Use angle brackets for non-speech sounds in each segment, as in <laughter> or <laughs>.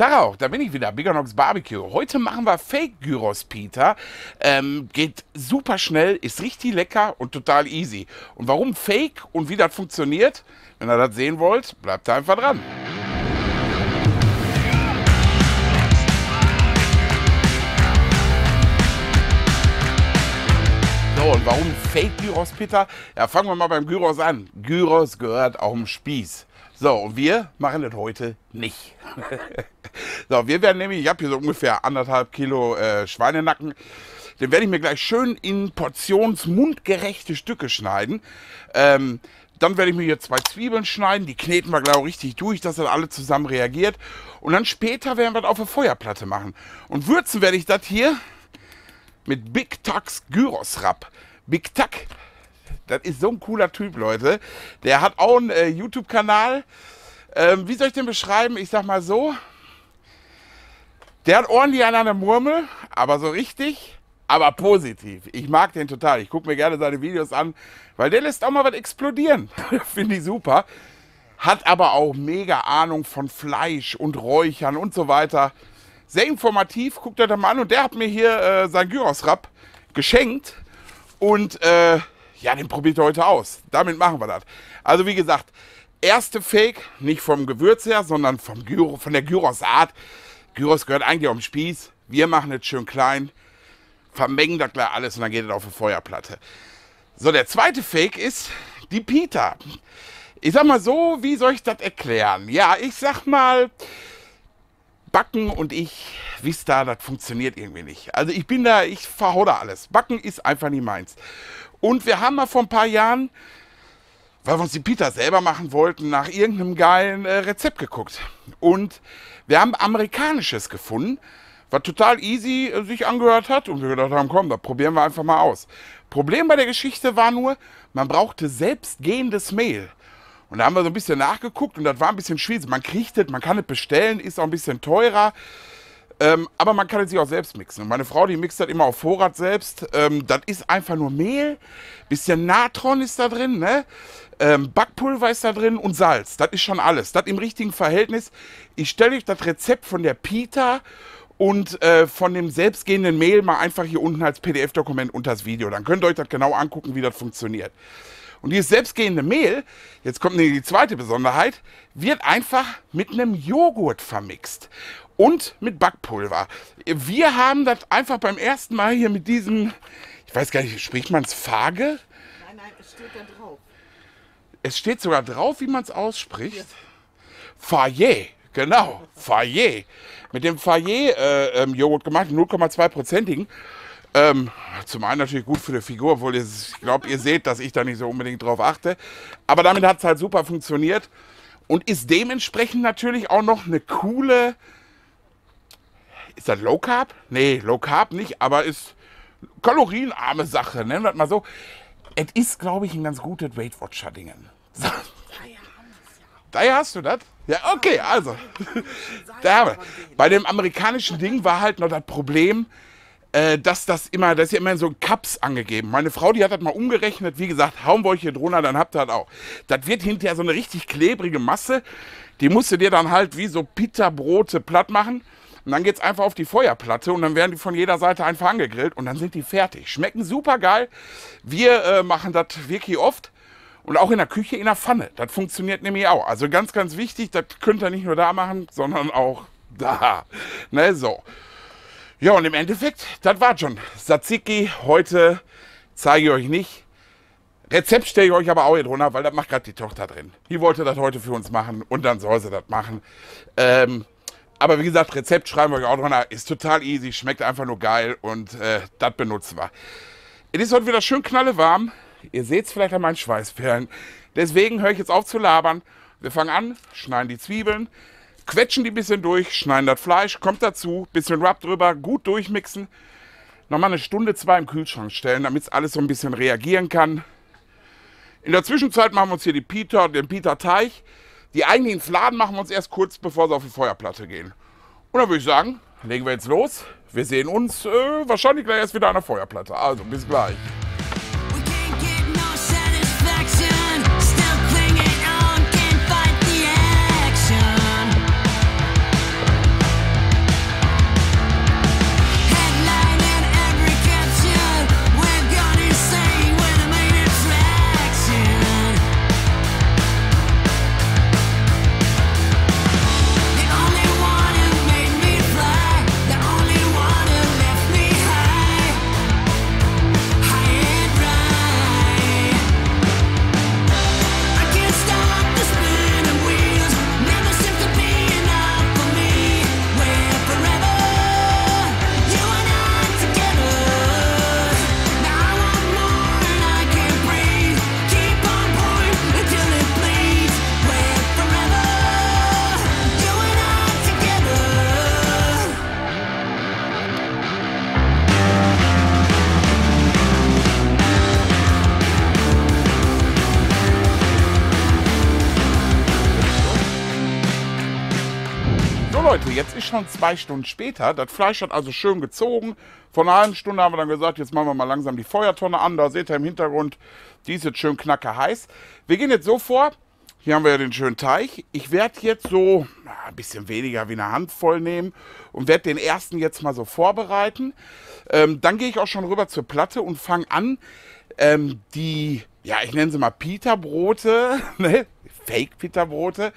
Tag auch, da bin ich wieder, Biganox Barbecue. Heute machen wir Fake Gyros Pita. Ähm, geht super schnell, ist richtig lecker und total easy. Und warum Fake und wie das funktioniert, wenn ihr das sehen wollt, bleibt einfach dran. Und warum Fake Gyros Pita? Ja, fangen wir mal beim Gyros an. Gyros gehört auf dem Spieß. So, und wir machen das heute nicht. <laughs> so, wir werden nämlich, ich habe hier so ungefähr anderthalb Kilo äh, Schweinenacken. Den werde ich mir gleich schön in portionsmundgerechte Stücke schneiden. Ähm, dann werde ich mir hier zwei Zwiebeln schneiden, die kneten wir gleich richtig durch, dass das alle zusammen reagiert. Und dann später werden wir das auf der Feuerplatte machen. Und würzen werde ich das hier mit Big Tucks Gyros Rap. Big Tuck das ist so ein cooler Typ, Leute. Der hat auch einen äh, YouTube-Kanal. Ähm, wie soll ich den beschreiben? Ich sag mal so. Der hat ordentlich an einer Murmel, aber so richtig, aber positiv. Ich mag den total. Ich gucke mir gerne seine Videos an, weil der lässt auch mal was explodieren. <laughs> Finde ich super. Hat aber auch mega Ahnung von Fleisch und Räuchern und so weiter. Sehr informativ, guckt euch das mal an. Und der hat mir hier äh, sein Gyros-Rap geschenkt. Und äh, ja, den probiert ihr heute aus. Damit machen wir das. Also wie gesagt, erste Fake, nicht vom Gewürz her, sondern vom Gyro, von der Gyros-Art. Gyros gehört eigentlich auf den Spieß. Wir machen es schön klein, vermengen das gleich alles und dann geht es auf eine Feuerplatte. So, der zweite Fake ist die Pita. Ich sag mal so, wie soll ich das erklären? Ja, ich sag mal, Backen und ich, wisst da, das funktioniert irgendwie nicht. Also ich bin da, ich verhau da alles. Backen ist einfach nicht meins. Und wir haben mal vor ein paar Jahren, weil wir uns die Pita selber machen wollten, nach irgendeinem geilen äh, Rezept geguckt. Und wir haben amerikanisches gefunden, was total easy äh, sich angehört hat. Und wir gedacht haben, komm, da probieren wir einfach mal aus. Problem bei der Geschichte war nur, man brauchte selbstgehendes Mehl. Und da haben wir so ein bisschen nachgeguckt und das war ein bisschen schwierig. Man kriegt es, man kann es bestellen, ist auch ein bisschen teurer. Ähm, aber man kann es sich auch selbst mixen. Meine Frau, die mixt das immer auf Vorrat selbst. Ähm, das ist einfach nur Mehl, bisschen Natron ist da drin, ne? Ähm, Backpulver ist da drin und Salz. Das ist schon alles. Das im richtigen Verhältnis. Ich stelle euch das Rezept von der Pita und äh, von dem selbstgehenden Mehl mal einfach hier unten als PDF-Dokument unter das Video. Dann könnt ihr euch das genau angucken, wie das funktioniert. Und dieses selbstgehende Mehl, jetzt kommt die zweite Besonderheit, wird einfach mit einem Joghurt vermixt und mit Backpulver. Wir haben das einfach beim ersten Mal hier mit diesem, ich weiß gar nicht, spricht man es Fage? Nein, nein, es steht da drauf. Es steht sogar drauf, wie man es ausspricht. Ja. Fayet, genau, Fayet. Mit dem Fayet-Joghurt äh, ähm, gemacht, 0,2-prozentigen. Ähm, zum einen natürlich gut für die Figur, obwohl ich glaube, ihr seht, dass ich da nicht so unbedingt drauf achte. Aber damit hat es halt super funktioniert und ist dementsprechend natürlich auch noch eine coole ist das Low Carb? Nee, Low Carb nicht, aber ist kalorienarme Sache, nennen wir das mal so. Es ist, glaube ich, ein ganz gutes Weight Watcher-Dingen. So. Daher hast du das? Ja, okay, also. <laughs> Da haben wir. Bei dem amerikanischen Ding war halt noch das Problem, äh, dass das immer, das ist ja immer in so Cups angegeben. Meine Frau, die hat das mal umgerechnet, wie gesagt, hauen wir euch hier drunter, dann habt ihr das auch. Das wird hinterher so eine richtig klebrige Masse, die musst du dir dann halt wie so Pita-Brote platt machen. Und dann geht es einfach auf die Feuerplatte und dann werden die von jeder Seite einfach angegrillt und dann sind die fertig. Schmecken super geil. Wir äh, machen das wirklich oft. Und auch in der Küche in der Pfanne. Das funktioniert nämlich auch. Also ganz, ganz wichtig, das könnt ihr nicht nur da machen, sondern auch <laughs> da. Ne, so. Ja, und im Endeffekt, das war schon. Tzatziki heute zeige ich euch nicht. Rezept stelle ich euch aber auch hier drunter, weil das macht gerade die Tochter drin. Die wollte das heute für uns machen und dann soll sie das machen. Ähm, aber wie gesagt, Rezept schreiben wir euch auch drunter. Ist total easy, schmeckt einfach nur geil und äh, das benutzen wir. Es ist heute wieder schön knallewarm. Ihr seht es vielleicht an meinen Schweißperlen. Deswegen höre ich jetzt auf zu labern. Wir fangen an, schneiden die Zwiebeln, quetschen die ein bisschen durch, schneiden das Fleisch, kommt dazu, bisschen Rub drüber, gut durchmixen. Nochmal eine Stunde, zwei im Kühlschrank stellen, damit es alles so ein bisschen reagieren kann. In der Zwischenzeit machen wir uns hier die Pita, den Pita-Teig. Die eigentlichen Fladen machen wir uns erst kurz, bevor sie auf die Feuerplatte gehen. Und dann würde ich sagen, legen wir jetzt los. Wir sehen uns äh, wahrscheinlich gleich erst wieder an der Feuerplatte. Also bis gleich. Jetzt ist schon zwei Stunden später. Das Fleisch hat also schön gezogen. Vor einer halben Stunde haben wir dann gesagt, jetzt machen wir mal langsam die Feuertonne an. Da seht ihr im Hintergrund, die ist jetzt schön knacke heiß. Wir gehen jetzt so vor. Hier haben wir ja den schönen Teig. Ich werde jetzt so ein bisschen weniger wie eine Handvoll nehmen und werde den ersten jetzt mal so vorbereiten. Ähm, dann gehe ich auch schon rüber zur Platte und fange an, ähm, die, ja, ich nenne sie mal Pita-Brote, <laughs> ne? Fake-Pita-Brote,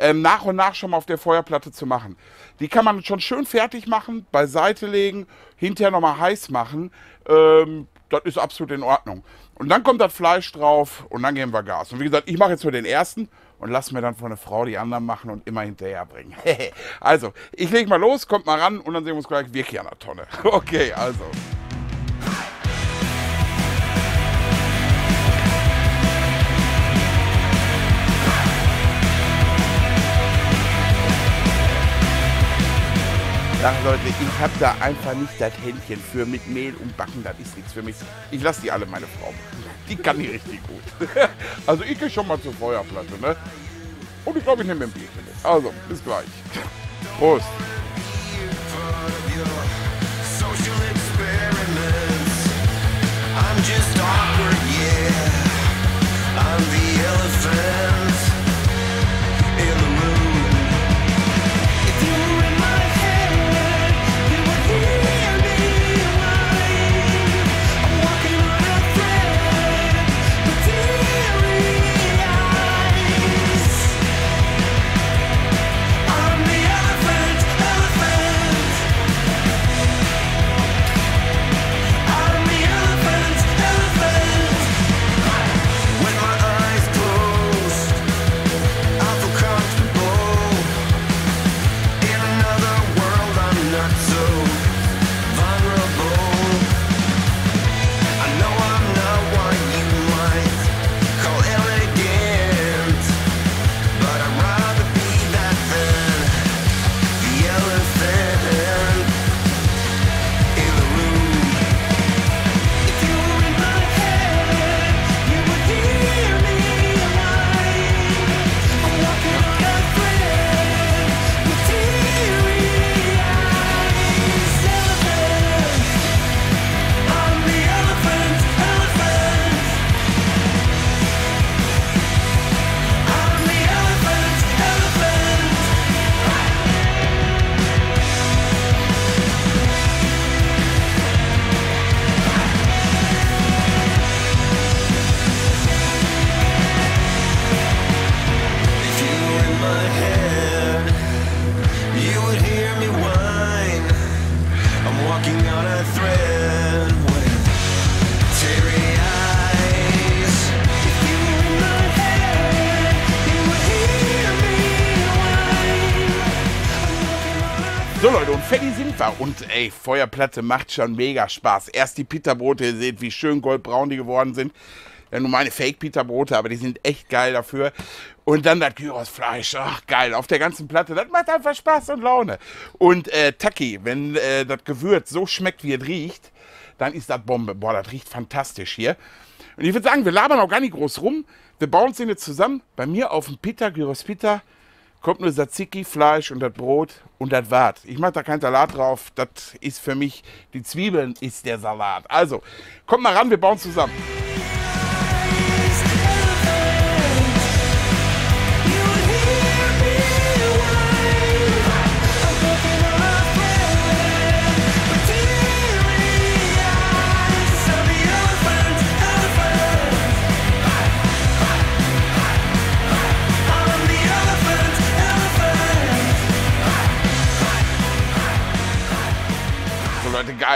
ähm, nach und nach schon mal auf der Feuerplatte zu machen. Die kann man schon schön fertig machen, beiseite legen, hinterher nochmal heiß machen. Ähm, das ist absolut in Ordnung. Und dann kommt das Fleisch drauf und dann geben wir Gas. Und wie gesagt, ich mache jetzt nur den ersten und lasse mir dann von der Frau die anderen machen und immer hinterher bringen. <laughs> also, ich lege mal los, kommt mal ran und dann sehen wir uns gleich wirklich an der Tonne. <laughs> Okay, also. Ach Leute, ich habe da einfach nicht das Händchen für mit Mehl und Backen, das ist nichts für mich. Ich lasse die alle meine Frau machen. Die kann die richtig gut. <laughs> Also ich gehe schon mal zur Feuerplatte, ne? Und ich glaube, ich nehme ein Bierchen mit. Also, bis gleich. Prost. I'm just awkward, yeah. I'm the elephant So Leute, und fertig sind wir. Und ey, Feuerplatte macht schon mega Spaß. Erst die Pita-Brote, ihr seht, wie schön goldbraun die geworden sind. Ja, nur meine Fake-Pita-Brote, aber die sind echt geil dafür. Und dann das Gyrosfleisch, ach geil, auf der ganzen Platte. Das macht einfach Spaß und Laune. Und äh, Taki, wenn äh, das Gewürz so schmeckt, wie es riecht, dann ist das Bombe. Boah, das riecht fantastisch hier. Und ich würde sagen, wir labern auch gar nicht groß rum. Wir bauen den jetzt zusammen. Bei mir auf dem Pita, Gyros Pita, kommt nur Tzatziki, Fleisch und das Brot und das Wart. Ich mache da keinen Salat drauf. Das ist für mich, die Zwiebeln ist der Salat. Also, kommt mal ran, wir bauen zusammen.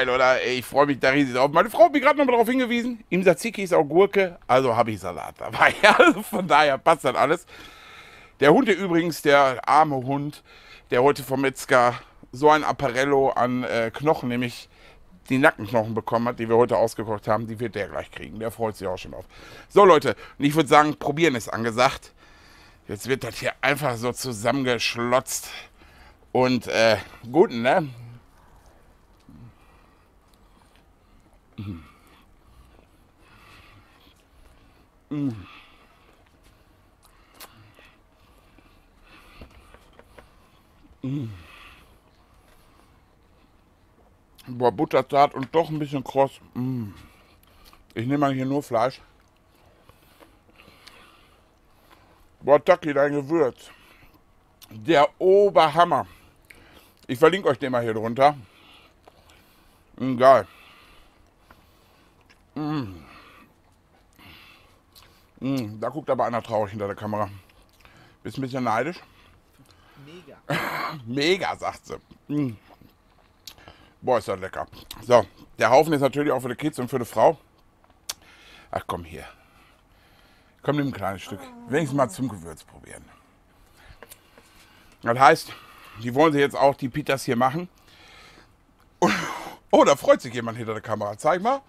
Geil, oder? Ich freue mich da riesig drauf. Meine Frau hat mich gerade noch mal darauf hingewiesen. Im Tzatziki ist auch Gurke, also habe ich Salat dabei. <laughs> Also von daher passt das alles. Der Hund hier übrigens, der arme Hund, der heute vom Metzger so ein Apparello an äh, Knochen, nämlich die Nackenknochen bekommen hat, die wir heute ausgekocht haben, die wird der gleich kriegen. Der freut sich auch schon auf. So Leute, und ich würde sagen, probieren ist angesagt. Jetzt wird das hier einfach so zusammengeschlotzt. Und äh, guten, ne? Boah, butterzart und doch ein bisschen kross. Mm. Ich nehme mal hier nur Fleisch. Boah, Taki, dein Gewürz. Der Oberhammer. Ich verlinke euch den mal hier drunter. Mm, geil. Mm. Mm, da guckt aber einer traurig hinter der Kamera. Bist ein bisschen neidisch? Mega. <laughs> Mega, sagt sie. Mm. Boah, ist das lecker. So, der Haufen ist natürlich auch für die Kids und für die Frau. Ach komm hier. Komm, nimm ein kleines Stück. Wenigstens mal zum Gewürz probieren. Das heißt, die wollen sie jetzt auch die Pitas hier machen. <laughs> Oh, da freut sich jemand hinter der Kamera. Zeig mal.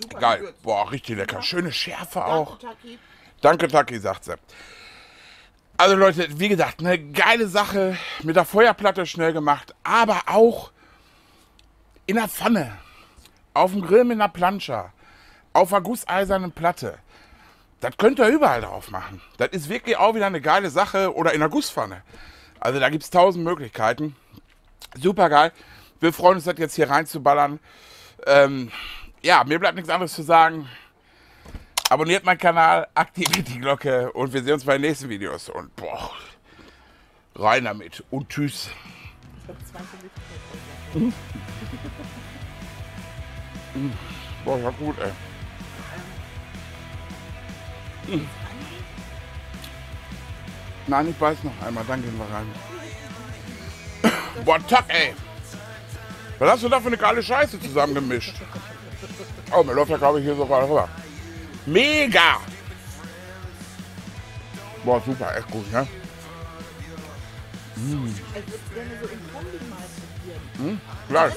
Super Geil. Gewürz. Boah, richtig lecker. Schöne Schärfe auch. Danke, Taki. Danke, Taki, sagt sie. Also Leute, wie gesagt, eine geile Sache mit der Feuerplatte schnell gemacht, aber auch in der Pfanne, auf dem Grill mit einer Plancha, auf einer gusseisernen Platte. Das könnt ihr überall drauf machen. Das ist wirklich auch wieder eine geile Sache oder in einer Gusspfanne. Also da gibt es tausend Möglichkeiten. Super geil. Wir freuen uns, das jetzt hier reinzuballern. Ähm, ja, mir bleibt nichts anderes zu sagen. Abonniert meinen Kanal, aktiviert die Glocke und wir sehen uns bei den nächsten Videos. Und boah, rein damit und tschüss. Ich hab 20 Liter. Boah, ja gut, ey. Nein, ich beiß noch einmal, dann gehen wir rein. Boah, Tack, ey. Was hast du da für eine geile Scheiße zusammengemischt? Oh, mir läuft ja, glaube ich, hier sogar rüber. Mega! Boah, super, echt gut, ne? Ich mal probieren. Hm? Gleich.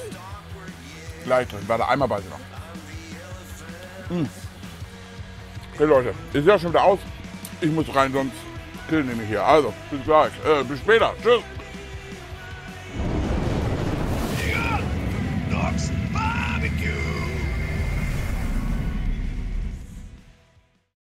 Gleich drin. Warte, einmal bei sie noch. Hm. Okay, Leute, ist ja schon wieder aus. Ich muss rein, sonst killen mich hier. Also, bis gleich. Äh, bis später. Tschüss.